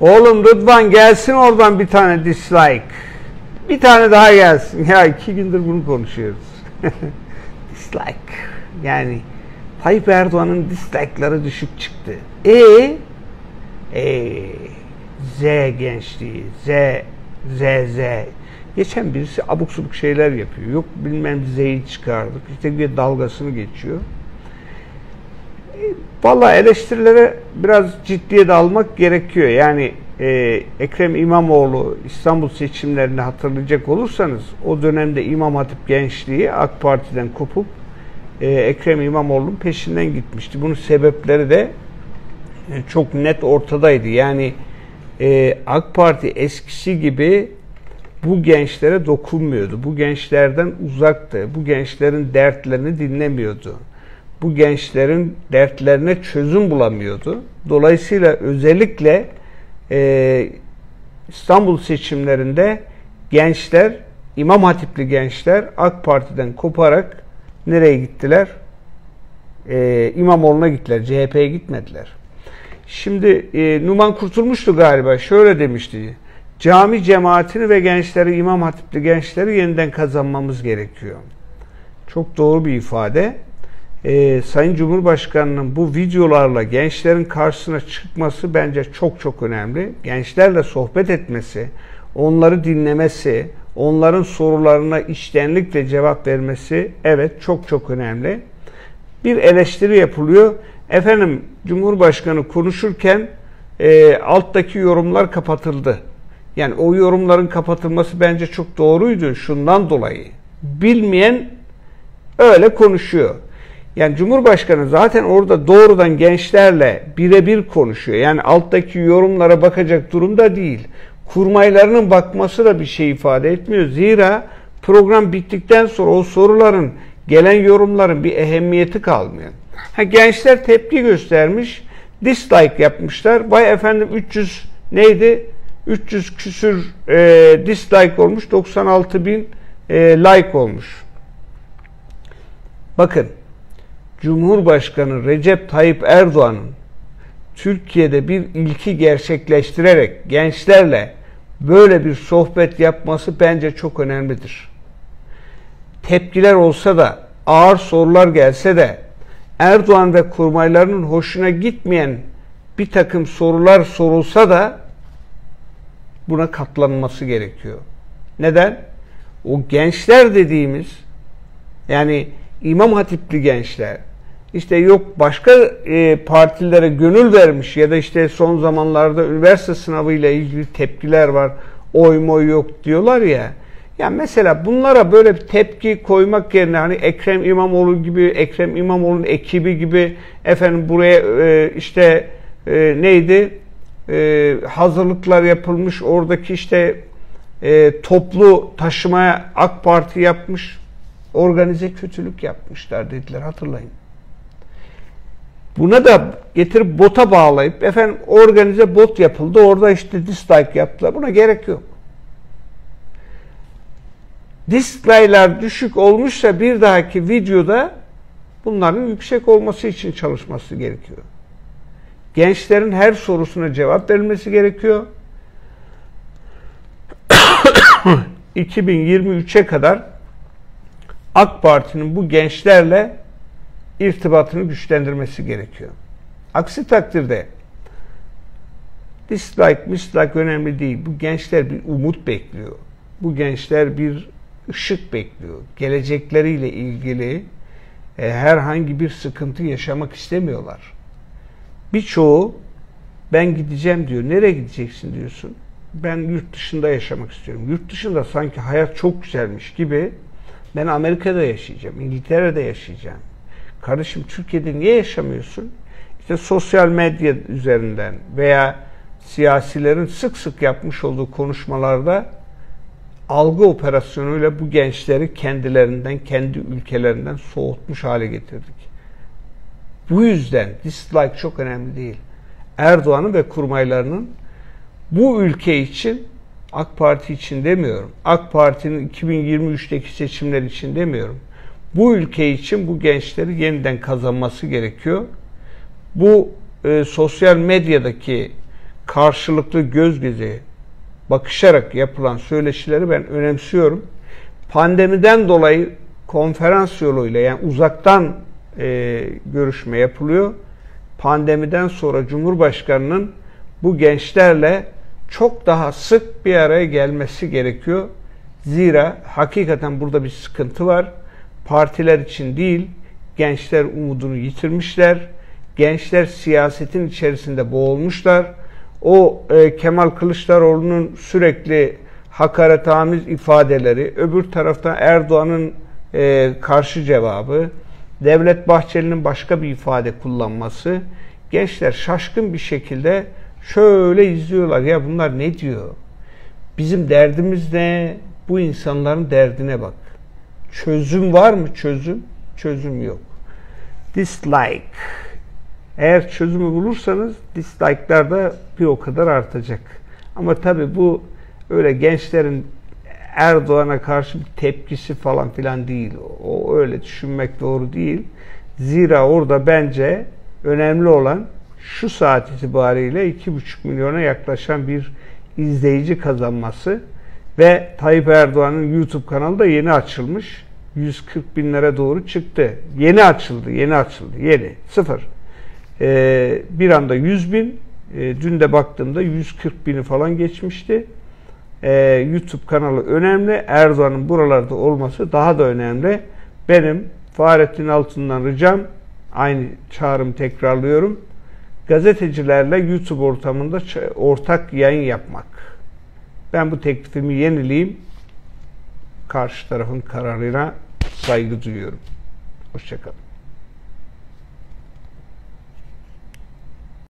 Oğlum Rıdvan gelsin oradan bir tane dislike. Bir tane daha gelsin. Ya iki gündür bunu konuşuyoruz. dislike. Yani Tayyip Erdoğan'ın dislike'ları düşük çıktı. E e Z gençliği, Z Z Z. Geçen birisi abuk subuk şeyler yapıyor. Yok bilmem Z'yi çıkardık. İşte bir dalgasını geçiyor. Valla eleştirilere biraz ciddiye de almak gerekiyor. Yani e, Ekrem İmamoğlu İstanbul seçimlerini hatırlayacak olursanız o dönemde İmam Hatip gençliği AK Parti'den kopup e, Ekrem İmamoğlu'nun peşinden gitmişti. Bunun sebepleri de e, çok net ortadaydı. Yani e, AK Parti eskisi gibi bu gençlere dokunmuyordu. Bu gençlerden uzaktı. Bu gençlerin dertlerini dinlemiyordu bu gençlerin dertlerine çözüm bulamıyordu. Dolayısıyla özellikle e, İstanbul seçimlerinde gençler, İmam Hatipli gençler AK Parti'den koparak nereye gittiler? E, İmamoğlu'na gittiler, CHP'ye gitmediler. Şimdi e, Numan Kurtulmuştu galiba, şöyle demişti. Cami cemaatini ve gençleri, İmam Hatipli gençleri yeniden kazanmamız gerekiyor. Çok doğru bir ifade e, Sayın Cumhurbaşkanı'nın bu videolarla gençlerin karşısına çıkması bence çok çok önemli. Gençlerle sohbet etmesi, onları dinlemesi, onların sorularına içtenlikle cevap vermesi evet çok çok önemli. Bir eleştiri yapılıyor. Efendim Cumhurbaşkanı konuşurken e, alttaki yorumlar kapatıldı. Yani o yorumların kapatılması bence çok doğruydu şundan dolayı. Bilmeyen öyle konuşuyor. Yani Cumhurbaşkanı zaten orada doğrudan gençlerle birebir konuşuyor. Yani alttaki yorumlara bakacak durumda değil. Kurmaylarının bakması da bir şey ifade etmiyor. Zira program bittikten sonra o soruların, gelen yorumların bir ehemmiyeti kalmıyor. Ha, gençler tepki göstermiş, dislike yapmışlar. Vay efendim 300 neydi? 300 küsür e, dislike olmuş, 96 bin e, like olmuş. Bakın Cumhurbaşkanı Recep Tayyip Erdoğan'ın Türkiye'de bir ilki gerçekleştirerek gençlerle böyle bir sohbet yapması bence çok önemlidir. Tepkiler olsa da, ağır sorular gelse de Erdoğan ve kurmaylarının hoşuna gitmeyen bir takım sorular sorulsa da buna katlanması gerekiyor. Neden? O gençler dediğimiz yani İmam Hatipli gençler, işte yok başka e, partilere gönül vermiş ya da işte son zamanlarda üniversite sınavıyla ilgili tepkiler var, oy moy yok diyorlar ya. Ya mesela bunlara böyle bir tepki koymak yerine hani Ekrem İmamoğlu gibi, Ekrem İmamoğlu'nun ekibi gibi efendim buraya e, işte e, neydi e, hazırlıklar yapılmış oradaki işte e, toplu taşımaya AK Parti yapmış organize kötülük yapmışlar dediler hatırlayın. Buna da getirip bota bağlayıp efendim organize bot yapıldı orada işte dislike yaptılar. Buna gerek yok. Dislike'lar düşük olmuşsa bir dahaki videoda bunların yüksek olması için çalışması gerekiyor. Gençlerin her sorusuna cevap verilmesi gerekiyor. 2023'e kadar AK Parti'nin bu gençlerle irtibatını güçlendirmesi gerekiyor. Aksi takdirde dislike, mislike önemli değil. Bu gençler bir umut bekliyor. Bu gençler bir ışık bekliyor. Gelecekleriyle ilgili e, herhangi bir sıkıntı yaşamak istemiyorlar. Birçoğu ben gideceğim diyor. Nereye gideceksin diyorsun. Ben yurt dışında yaşamak istiyorum. Yurt dışında sanki hayat çok güzelmiş gibi ben Amerika'da yaşayacağım, İngiltere'de yaşayacağım. Kardeşim Türkiye'de niye yaşamıyorsun? İşte sosyal medya üzerinden veya siyasilerin sık sık yapmış olduğu konuşmalarda algı operasyonuyla bu gençleri kendilerinden, kendi ülkelerinden soğutmuş hale getirdik. Bu yüzden dislike çok önemli değil. Erdoğan'ın ve kurmaylarının bu ülke için AK Parti için demiyorum. AK Parti'nin 2023'teki seçimler için demiyorum. Bu ülke için bu gençleri yeniden kazanması gerekiyor. Bu e, sosyal medyadaki karşılıklı göz göze bakışarak yapılan söyleşileri ben önemsiyorum. Pandemiden dolayı konferans yoluyla yani uzaktan e, görüşme yapılıyor. Pandemiden sonra Cumhurbaşkanı'nın bu gençlerle çok daha sık bir araya gelmesi gerekiyor. Zira hakikaten burada bir sıkıntı var. Partiler için değil, gençler umudunu yitirmişler. Gençler siyasetin içerisinde boğulmuşlar. O e, Kemal Kılıçdaroğlu'nun sürekli hakaretamiz ifadeleri, öbür taraftan Erdoğan'ın e, karşı cevabı, Devlet Bahçeli'nin başka bir ifade kullanması, gençler şaşkın bir şekilde şöyle izliyorlar. Ya bunlar ne diyor? Bizim derdimiz ne? Bu insanların derdine bak. Çözüm var mı çözüm? Çözüm yok. Dislike. Eğer çözümü bulursanız dislike'lar da bir o kadar artacak. Ama tabii bu öyle gençlerin Erdoğan'a karşı bir tepkisi falan filan değil. O öyle düşünmek doğru değil. Zira orada bence önemli olan şu saat itibariyle 2,5 milyona yaklaşan bir izleyici kazanması ve Tayyip Erdoğan'ın YouTube kanalı da yeni açılmış. 140 binlere doğru çıktı. Yeni açıldı, yeni açıldı, yeni, sıfır. Ee, bir anda 100 bin, e, dün de baktığımda 140 bini falan geçmişti. Ee, YouTube kanalı önemli. Erdoğan'ın buralarda olması daha da önemli. Benim Fahrettin Altun'dan ricam, aynı çağrımı tekrarlıyorum. Gazetecilerle YouTube ortamında ortak yayın yapmak. Ben bu teklifimi yenileyim. Karşı tarafın kararına saygı duyuyorum. Hoşçakalın.